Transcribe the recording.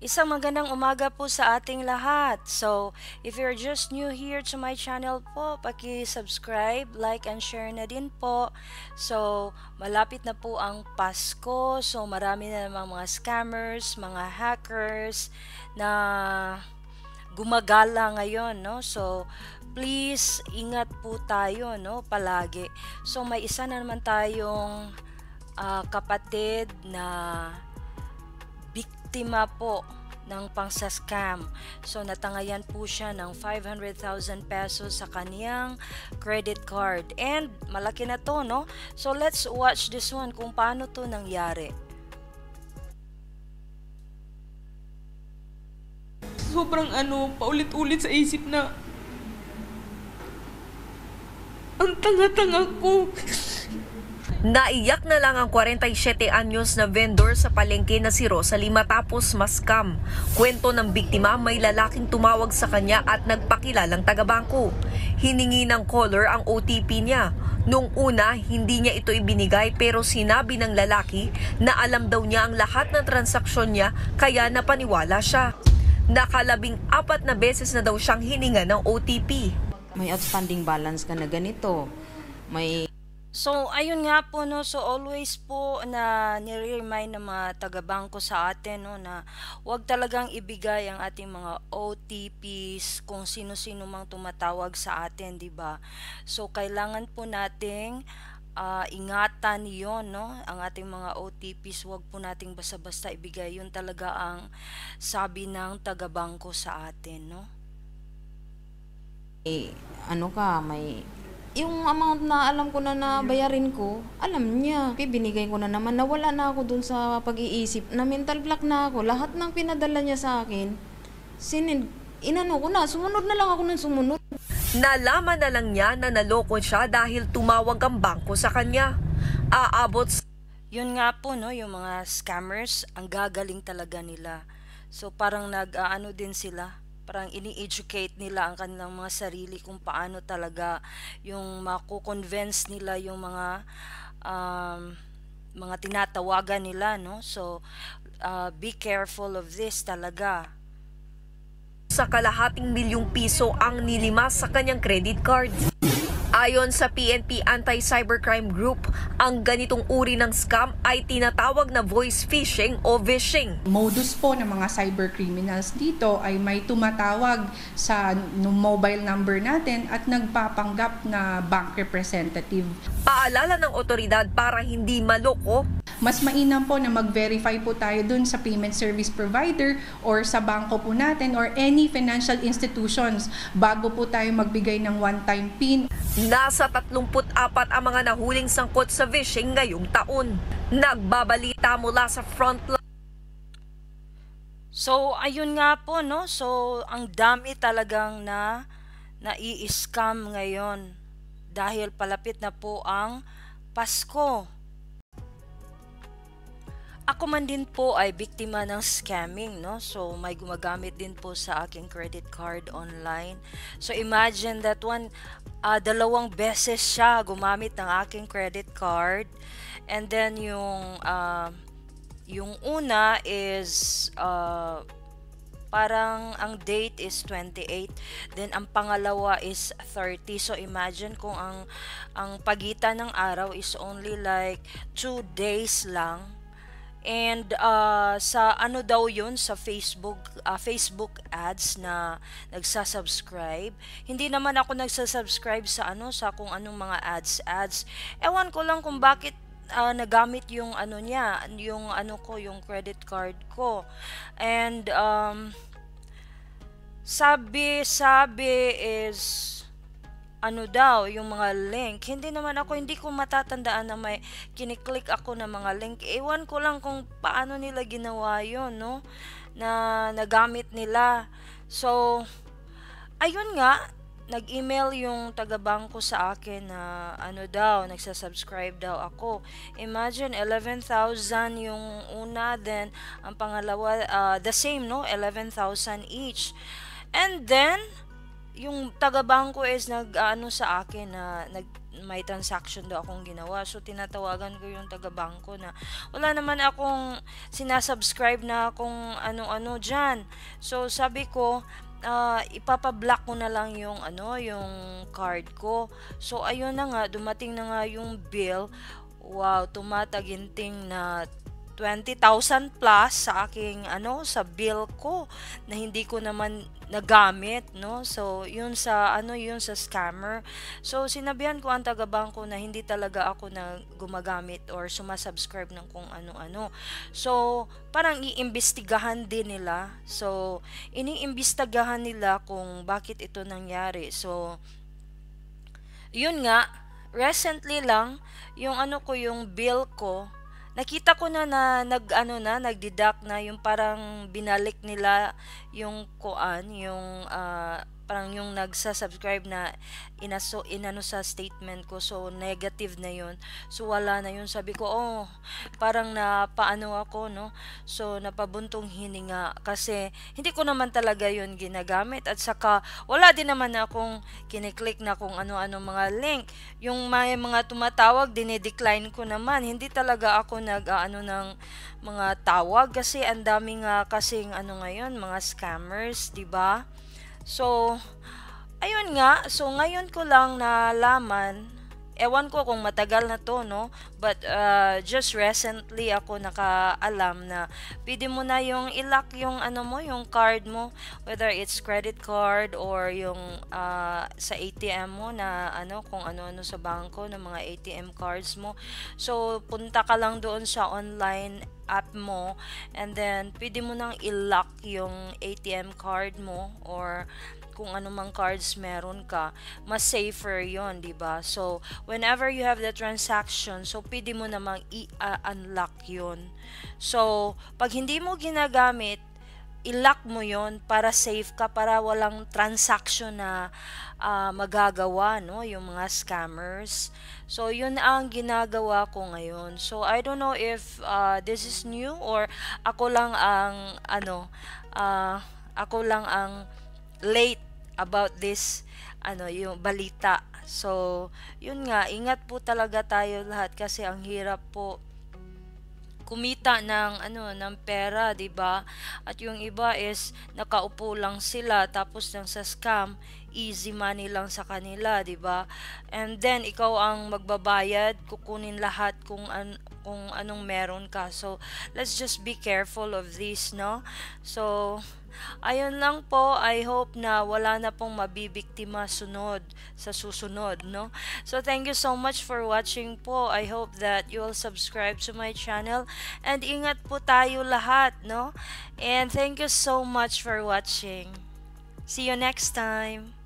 Isang magandang umaga po sa ating lahat. So, if you're just new here to my channel po, paki-subscribe, like, and share na din po. So, malapit na po ang Pasko. So, marami na namang mga scammers, mga hackers na gumagala ngayon, no? So, please, ingat po tayo, no? Palagi. So, may isa na naman tayong uh, kapatid na biktima po ng pangsascam. So natangayan po siya ng 500,000 pesos sa kaniyang credit card. And malaki na to, no? So let's watch this one kung paano to nangyari. Sobrang ano, paulit-ulit sa isip na ang tanga-tanga ko. Naiyak na lang ang 47 anyos na vendor sa palengke na si Rosalie matapos maskam. Kwento ng biktima may lalaking tumawag sa kanya at nagpakilalang taga-bangko. Hiningi ng caller ang OTP niya. Nung una, hindi niya ito ibinigay pero sinabi ng lalaki na alam daw niya ang lahat ng transaksyon niya kaya napaniwala siya. Nakalabing apat na beses na daw siyang hininga ng OTP. May outstanding balance ka na ganito. May So, ayun nga po, no, so always po na nire-remind ng mga taga-bangko sa atin, no, na huwag talagang ibigay ang ating mga OTPs kung sino-sino mang tumatawag sa atin, di ba? So, kailangan po nating uh, ingatan yon no? Ang ating mga OTPs, huwag po nating basta-basta ibigay. Yun talaga ang sabi ng taga-bangko sa atin, no? Eh, ano ka, may yung amount na alam ko na na bayarin ko, alam niya. Okay, binigay ko na naman. Nawala na ako dun sa pag-iisip. Na mental block na ako. Lahat ng pinadala niya sa akin, sinin, inano ko na. Sumunod na lang ako ng sumunod. Nalaman na lang niya na naloko siya dahil tumawag ang bangko sa kanya. Aabot sa yun nga po no yung mga scammers ang gagaling talaga nila so parang nag-aano din sila parang ini-educate nila ang kanilang mga sarili kung paano talaga yung mako-convince nila yung mga um, mga tinatawagan nila no? So uh, be careful of this talaga. Sa kalahating milyong piso ang nilima sa kanyang credit card Ayon sa PNP Anti-Cybercrime Group, ang ganitong uri ng scam ay tinatawag na voice phishing o vishing. Modus po ng mga cybercriminals dito ay may tumatawag sa mobile number natin at nagpapanggap na bank representative. Paalala ng otoridad para hindi maloko mas mainam po na mag-verify po tayo dun sa payment service provider or sa bangko po natin or any financial institutions bago po tayo magbigay ng one-time PIN. Nasa 34 ang mga nahuling sangkot sa phishing ngayong taon. Nagbabalita mula sa frontline So, ayun nga po, no? So, ang dami talagang na nai-scam ngayon dahil palapit na po ang Pasko. Ako man din po ay biktima ng scamming, no? So, may gumagamit din po sa aking credit card online. So, imagine that one, uh, dalawang beses siya gumamit ng aking credit card. And then, yung, uh, yung una is, uh, parang ang date is 28 then ang pangalawa is 30 so imagine kung ang ang pagitan ng araw is only like 2 days lang And uh, sa ano daw yun sa Facebook uh, Facebook ads na nagsasubscribe. Hindi naman ako nagsasubscribe sa ano sa kung anong mga ads ads. Ewan ko lang kung bakit uh, nagamit yung ano niya, yung ano ko, yung credit card ko. And um, sabi sabi is ano daw, yung mga link. Hindi naman ako, hindi ko matatandaan na may kiniklik ako ng mga link. Ewan ko lang kung paano nila ginawa yon no? Na nagamit nila. So, ayun nga, nag-email yung taga-bangko sa akin na ano daw, nagsasubscribe daw ako. Imagine, 11,000 yung una, then ang pangalawa, uh, the same, no? 11,000 each. And then, yung taga-bangko is nag-ano sa akin na nag may transaction daw akong ginawa. So, tinatawagan ko yung taga-bangko na wala naman akong sinasubscribe na kung ano-ano dyan. So, sabi ko, uh, ipapa-block ko na lang yung ano, yung card ko. So, ayun na nga, dumating na nga yung bill. Wow, tumataginting na 20,000 plus sa aking ano sa bill ko na hindi ko naman nagamit no? So yun sa ano yun sa scammer. So sinabihan ko ang taga bangko na hindi talaga ako na gumagamit or sumasubscribe ng kung ano-ano. So parang iimbestigahan din nila. So iniimbestigahan nila kung bakit ito nangyari. So yun nga recently lang yung ano ko yung bill ko nakita ko na na nag ano na nagdeduct na yung parang binalik nila yung kuan yung uh, parang yung nagsa-subscribe na inaso inano sa statement ko so negative na yun. So wala na yun. Sabi ko oh parang na paano ako no? So napabuntong hininga. Kasi hindi ko naman talaga yun ginagamit. At saka wala din naman akong kiniklik na kung ano-ano mga link. Yung may mga tumatawag dinidecline ko naman. Hindi talaga ako nag ano ng mga tawag. Kasi ang daming uh, kasing ano ngayon mga scammers 'di ba So, ayun nga. So, ngayon ko lang nalaman, ewan ko kung matagal na to, no? But, uh, just recently ako nakaalam na pwede mo na yung ilock yung ano mo, yung card mo, whether it's credit card or yung uh, sa ATM mo na ano, kung ano-ano sa bangko ng mga ATM cards mo. So, punta ka lang doon sa online app mo and then pwede mo nang i-lock yung ATM card mo or kung anumang cards meron ka, mas safer yon di ba? So, whenever you have the transaction, so pwede mo namang i-unlock yon So, pag hindi mo ginagamit, i-lock mo yon para safe ka, para walang transaction na uh, magagawa, no? Yung mga scammers. So, yun ang ginagawa ko ngayon. So, I don't know if uh, this is new or ako lang ang, ano, uh, ako lang ang late about this, ano, yung balita. So, yun nga, ingat po talaga tayo lahat kasi ang hirap po kumita ng ano ng pera, 'di ba? At yung iba is nakaupo lang sila tapos nang sa scam, easy money lang sa kanila, 'di ba? And then ikaw ang magbabayad, kukunin lahat kung an kung anong meron ka. So, let's just be careful of this, no? So, ayun lang po. I hope na wala na pong mabibiktima sunod sa susunod, no? So, thank you so much for watching po. I hope that you will subscribe to my channel. And ingat po tayo lahat, no? And thank you so much for watching. See you next time.